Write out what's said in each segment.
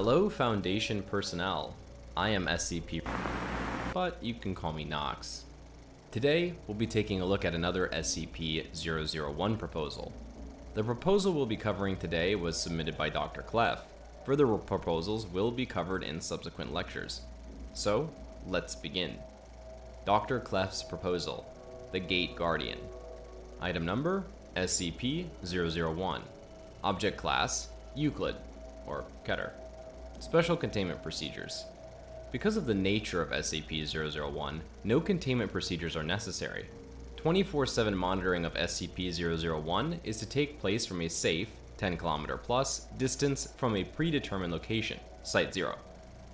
Hello Foundation personnel. I am SCP, but you can call me Nox. Today, we'll be taking a look at another SCP-001 proposal. The proposal we'll be covering today was submitted by Dr. Clef. Further proposals will be covered in subsequent lectures. So, let's begin. Dr. Clef's proposal, the Gate Guardian. Item number, SCP-001. Object class, Euclid, or Keter. Special containment procedures. Because of the nature of SCP-001, no containment procedures are necessary. 24-7 monitoring of SCP-001 is to take place from a safe, 10 km plus, distance from a predetermined location, Site 0.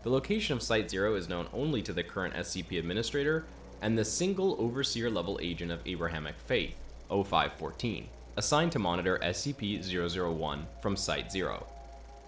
The location of Site 0 is known only to the current SCP administrator and the single Overseer level agent of Abrahamic Faith, 0514, assigned to monitor SCP-001 from Site 0.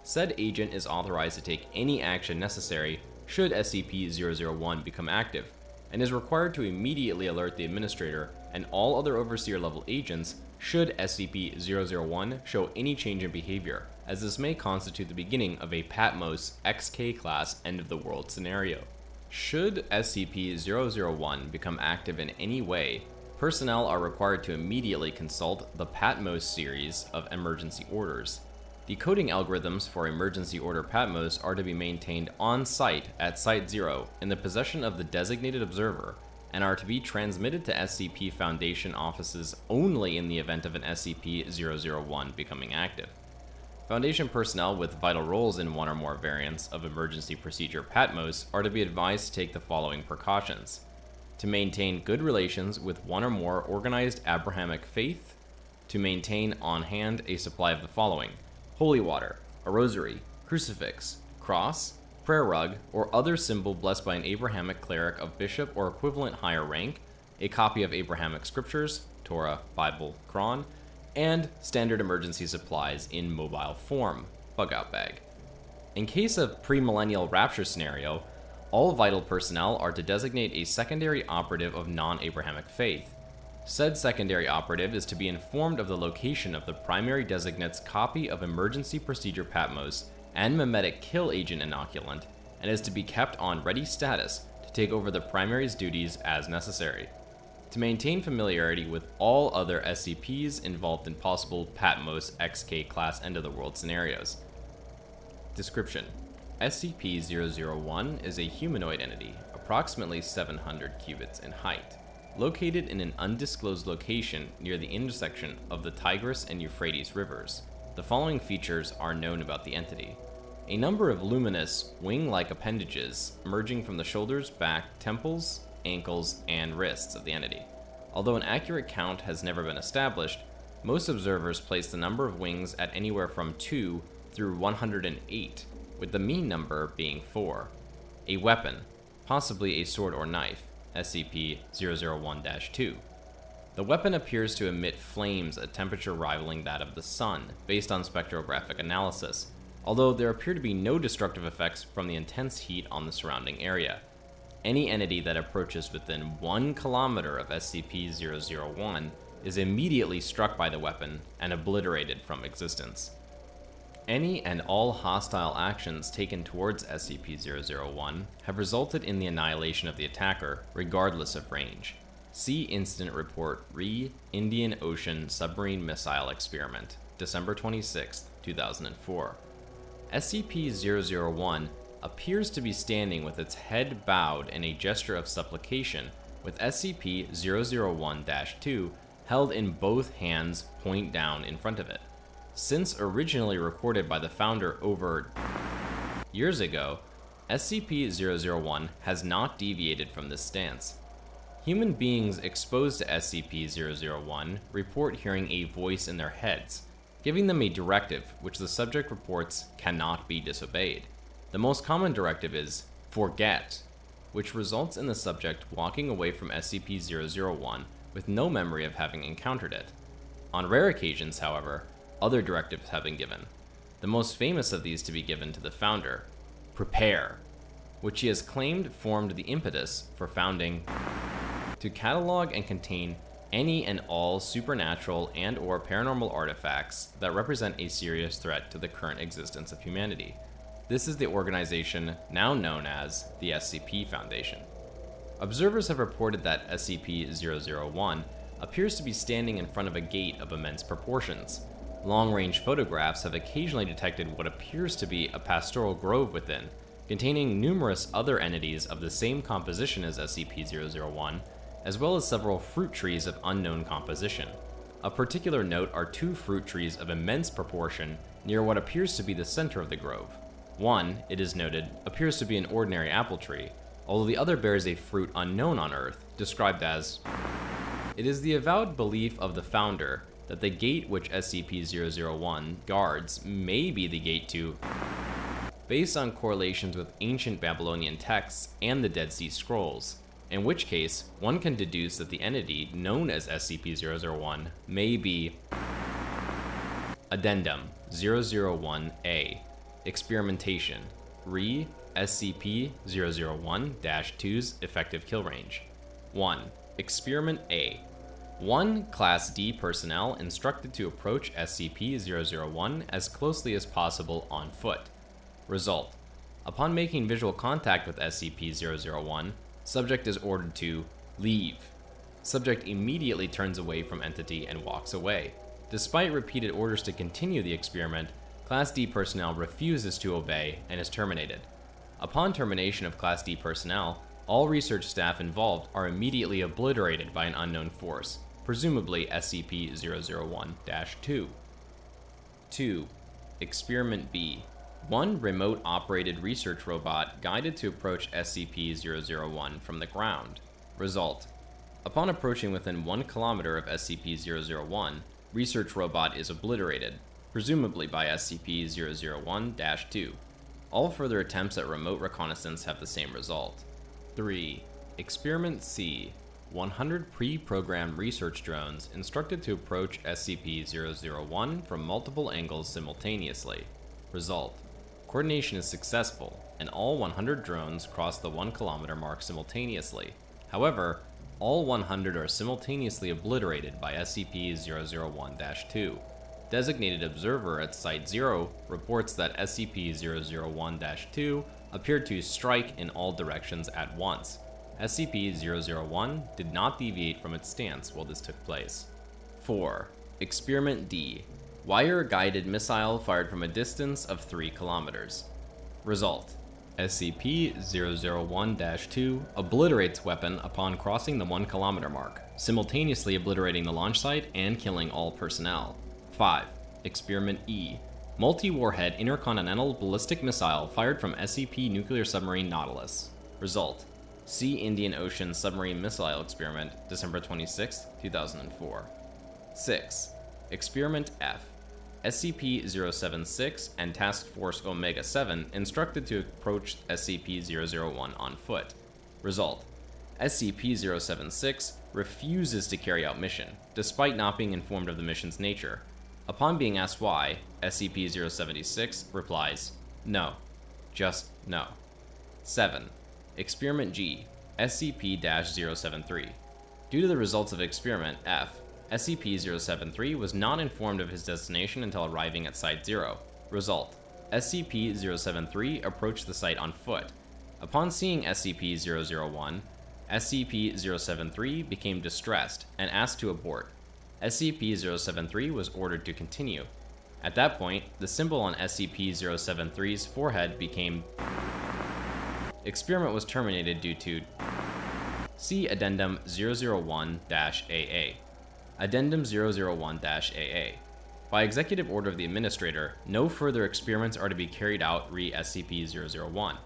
Said agent is authorized to take any action necessary should SCP-001 become active, and is required to immediately alert the administrator and all other Overseer level agents should SCP-001 show any change in behavior, as this may constitute the beginning of a Patmos XK class end of the world scenario. Should SCP-001 become active in any way, personnel are required to immediately consult the Patmos series of emergency orders. Decoding algorithms for emergency order Patmos are to be maintained on site at Site 0 in the possession of the designated observer and are to be transmitted to SCP Foundation offices only in the event of an SCP-001 becoming active. Foundation personnel with vital roles in one or more variants of emergency procedure Patmos are to be advised to take the following precautions. To maintain good relations with one or more organized Abrahamic faith, to maintain on hand a supply of the following holy water, a rosary, crucifix, cross, prayer rug, or other symbol blessed by an Abrahamic cleric of bishop or equivalent higher rank, a copy of Abrahamic scriptures, Torah, Bible, Quran, and standard emergency supplies in mobile form, bug out bag. In case of premillennial rapture scenario, all vital personnel are to designate a secondary operative of non Abrahamic faith. Said secondary operative is to be informed of the location of the primary designate's copy of Emergency Procedure Patmos and Memetic Kill Agent Inoculant, and is to be kept on ready status to take over the primary's duties as necessary. To maintain familiarity with all other SCPs involved in possible Patmos XK class end of the world scenarios. Description SCP 001 is a humanoid entity, approximately 700 cubits in height located in an undisclosed location near the intersection of the Tigris and Euphrates rivers. The following features are known about the entity. A number of luminous, wing-like appendages emerging from the shoulders, back, temples, ankles, and wrists of the entity. Although an accurate count has never been established, most observers place the number of wings at anywhere from 2 through 108, with the mean number being 4. A weapon, possibly a sword or knife, SCP-001-2. The weapon appears to emit flames at a temperature rivaling that of the sun, based on spectrographic analysis, although there appear to be no destructive effects from the intense heat on the surrounding area. Any entity that approaches within 1 kilometer of SCP-001 is immediately struck by the weapon and obliterated from existence. Any and all hostile actions taken towards SCP-001 have resulted in the annihilation of the attacker, regardless of range. See Incident Report Re Indian Ocean Submarine Missile Experiment, December 26, 2004. SCP-001 appears to be standing with its head bowed in a gesture of supplication, with SCP-001-2 held in both hands point down in front of it. Since originally recorded by the founder over years ago, SCP-001 has not deviated from this stance. Human beings exposed to SCP-001 report hearing a voice in their heads, giving them a directive which the subject reports cannot be disobeyed. The most common directive is forget, which results in the subject walking away from SCP-001 with no memory of having encountered it. On rare occasions, however, other directives have been given. The most famous of these to be given to the founder, Prepare, which he has claimed formed the impetus for founding to catalog and contain any and all supernatural and or paranormal artifacts that represent a serious threat to the current existence of humanity. This is the organization now known as the SCP Foundation. Observers have reported that SCP 001 appears to be standing in front of a gate of immense proportions. Long range photographs have occasionally detected what appears to be a pastoral grove within, containing numerous other entities of the same composition as SCP 001, as well as several fruit trees of unknown composition. Of particular note are two fruit trees of immense proportion near what appears to be the center of the grove. One, it is noted, appears to be an ordinary apple tree, although the other bears a fruit unknown on Earth, described as It is the avowed belief of the founder that the gate which SCP-001 guards may be the gate to based on correlations with ancient Babylonian texts and the Dead Sea Scrolls, in which case, one can deduce that the entity known as SCP-001 may be Addendum 001-A Experimentation Re SCP-001-2's effective kill range 1. Experiment A one Class D personnel instructed to approach SCP-001 as closely as possible on foot. Result. Upon making visual contact with SCP-001, subject is ordered to leave. Subject immediately turns away from entity and walks away. Despite repeated orders to continue the experiment, Class D personnel refuses to obey and is terminated. Upon termination of Class D personnel, all research staff involved are immediately obliterated by an unknown force, presumably SCP-001-2. 2. Experiment B. One remote operated research robot guided to approach SCP-001 from the ground. Result. Upon approaching within 1 kilometer of SCP-001, research robot is obliterated, presumably by SCP-001-2. All further attempts at remote reconnaissance have the same result. 3. Experiment C 100 pre-programmed research drones instructed to approach SCP-001 from multiple angles simultaneously. Result. Coordination is successful, and all 100 drones cross the 1 kilometer mark simultaneously. However, all 100 are simultaneously obliterated by SCP-001-2. Designated Observer at Site 0 reports that SCP-001-2 appeared to strike in all directions at once, SCP-001 did not deviate from its stance while this took place. 4. Experiment D. Wire-guided missile fired from a distance of 3 kilometers. Result. SCP-001-2 obliterates weapon upon crossing the 1 kilometer mark, simultaneously obliterating the launch site and killing all personnel. 5. Experiment E. Multi-warhead intercontinental ballistic missile fired from SCP nuclear submarine Nautilus. Result. See Indian Ocean Submarine Missile Experiment, December 26, 2004. 6. Experiment F. SCP-076 and Task Force Omega-7 instructed to approach SCP-001 on foot. Result. SCP-076 refuses to carry out mission, despite not being informed of the mission's nature. Upon being asked why, SCP-076 replies, No. Just no. 7. Experiment G, SCP-073. Due to the results of Experiment F, SCP-073 was not informed of his destination until arriving at Site 0. Result: SCP-073 approached the site on foot. Upon seeing SCP-001, SCP-073 became distressed and asked to abort. SCP-073 was ordered to continue. At that point, the symbol on SCP-073's forehead became experiment was terminated due to See Addendum 001-AA. Addendum 001-AA. By executive order of the Administrator, no further experiments are to be carried out re SCP-001.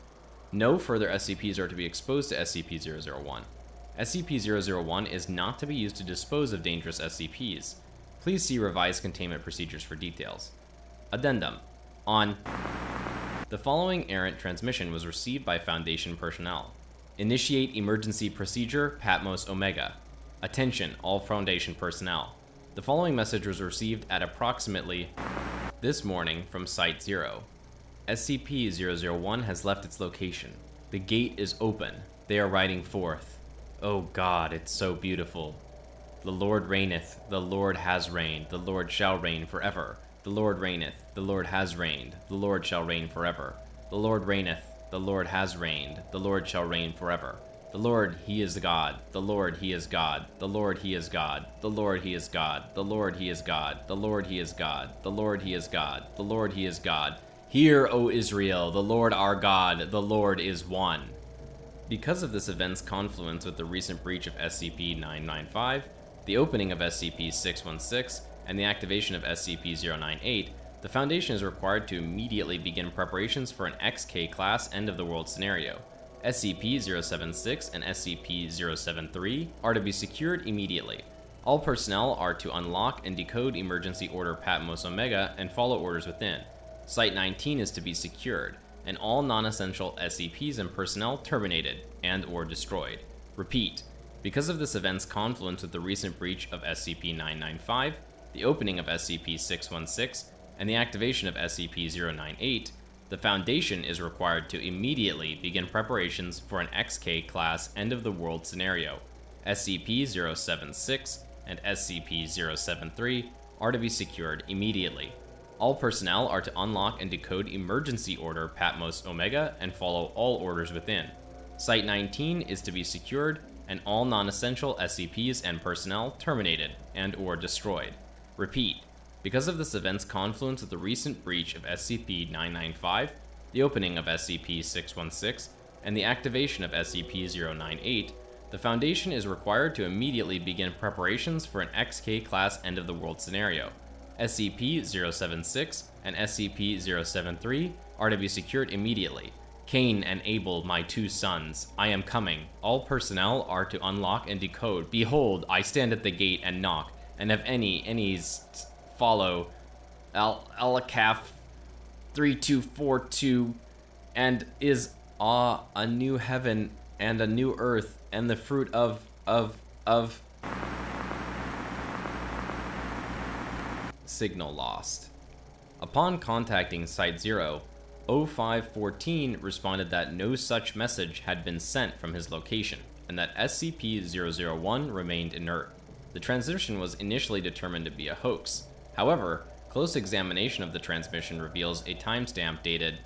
No further SCPs are to be exposed to SCP-001. SCP-001 is not to be used to dispose of dangerous SCPs. Please see revised containment procedures for details. Addendum. On the following errant transmission was received by Foundation personnel. Initiate emergency procedure Patmos Omega. Attention, all Foundation personnel. The following message was received at approximately this morning from Site 0. SCP-001 has left its location. The gate is open. They are riding forth. Oh God, it's so beautiful. The Lord reigneth, the Lord has reigned, the Lord shall reign forever. The Lord reigneth, the Lord has reigned, the Lord shall reign forever. The Lord reigneth, the Lord has reigned, the Lord shall reign forever. The Lord, he is God, the Lord, he is God, the Lord, he is God, the Lord, he is God, the Lord, he is God, the Lord, he is God, the Lord, he is God, the Lord, he is God. Hear, O Israel, the Lord our God, the Lord is one. Because of this event's confluence with the recent breach of SCP 995, the opening of SCP 616, and the activation of SCP-098, the Foundation is required to immediately begin preparations for an XK class end of the world scenario. SCP-076 and SCP-073 are to be secured immediately. All personnel are to unlock and decode Emergency Order Patmos Omega and follow orders within. Site-19 is to be secured, and all non-essential SCPs and personnel terminated and or destroyed. Repeat, because of this event's confluence with the recent breach of SCP-995, the opening of SCP-616, and the activation of SCP-098, the Foundation is required to immediately begin preparations for an XK class end of the world scenario. SCP-076 and SCP-073 are to be secured immediately. All personnel are to unlock and decode Emergency Order Patmos Omega and follow all orders within. Site-19 is to be secured and all non-essential SCPs and personnel terminated and or destroyed. Repeat, because of this event's confluence with the recent breach of SCP-995, the opening of SCP-616, and the activation of SCP-098, the Foundation is required to immediately begin preparations for an XK-class end-of-the-world scenario. SCP-076 and SCP-073 are to be secured immediately. Cain and Abel, my two sons, I am coming. All personnel are to unlock and decode. Behold, I stand at the gate and knock, and if any, any's follow Al Alakaf 3242 and is ah a new heaven and a new earth and the fruit of of of signal lost. Upon contacting Site 0, 0514 responded that no such message had been sent from his location, and that SCP-001 remained inert. The transmission was initially determined to be a hoax. However, close examination of the transmission reveals a timestamp dated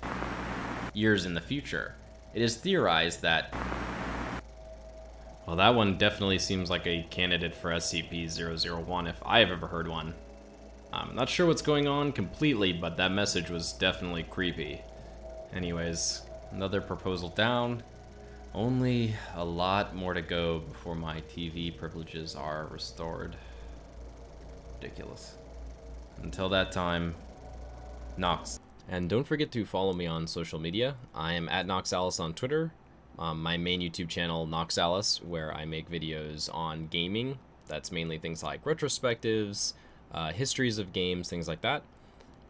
years in the future. It is theorized that well, that one definitely seems like a candidate for SCP-001 if I have ever heard one. I'm not sure what's going on completely, but that message was definitely creepy. Anyways, another proposal down. Only a lot more to go before my TV privileges are restored. Ridiculous. Until that time, Nox. And don't forget to follow me on social media. I am at Noxaelis on Twitter. Um, my main YouTube channel, Noxaelis, where I make videos on gaming. That's mainly things like retrospectives, uh, histories of games, things like that.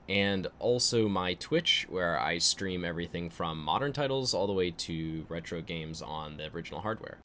And also my Twitch, where I stream everything from modern titles all the way to retro games on the original hardware.